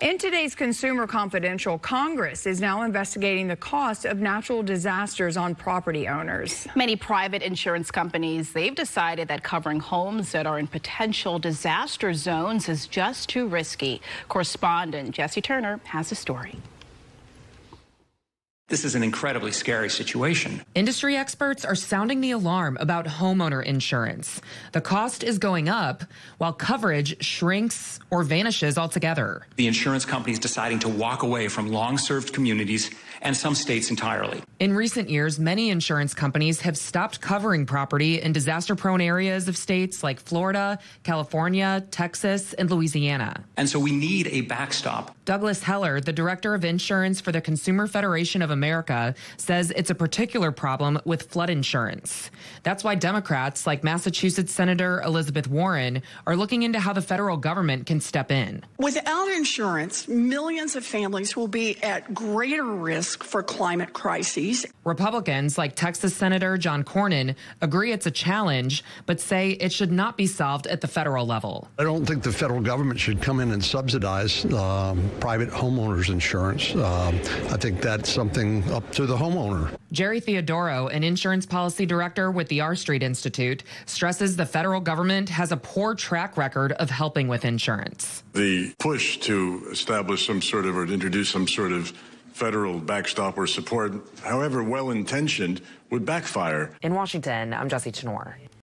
In today's Consumer Confidential, Congress is now investigating the cost of natural disasters on property owners. Many private insurance companies, they've decided that covering homes that are in potential disaster zones is just too risky. Correspondent Jesse Turner has a story. This is an incredibly scary situation. Industry experts are sounding the alarm about homeowner insurance. The cost is going up while coverage shrinks or vanishes altogether. The insurance companies deciding to walk away from long served communities and some states entirely. In recent years, many insurance companies have stopped covering property in disaster prone areas of states like Florida, California, Texas, and Louisiana. And so we need a backstop. Douglas Heller, the director of insurance for the Consumer Federation of America, says it's a particular problem with flood insurance. That's why Democrats like Massachusetts Senator Elizabeth Warren are looking into how the federal government can step in. Without insurance, millions of families will be at greater risk for climate crises. Republicans like Texas Senator John Cornyn agree it's a challenge, but say it should not be solved at the federal level. I don't think the federal government should come in and subsidize um, private homeowners insurance. Um, I think that's something up to the homeowner. Jerry Theodorou, an insurance policy director with the R Street Institute, stresses the federal government has a poor track record of helping with insurance. The push to establish some sort of or introduce some sort of federal backstop or support, however well intentioned, would backfire. In Washington, I'm Jesse Chenor.